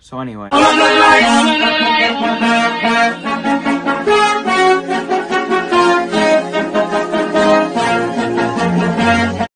So anyway.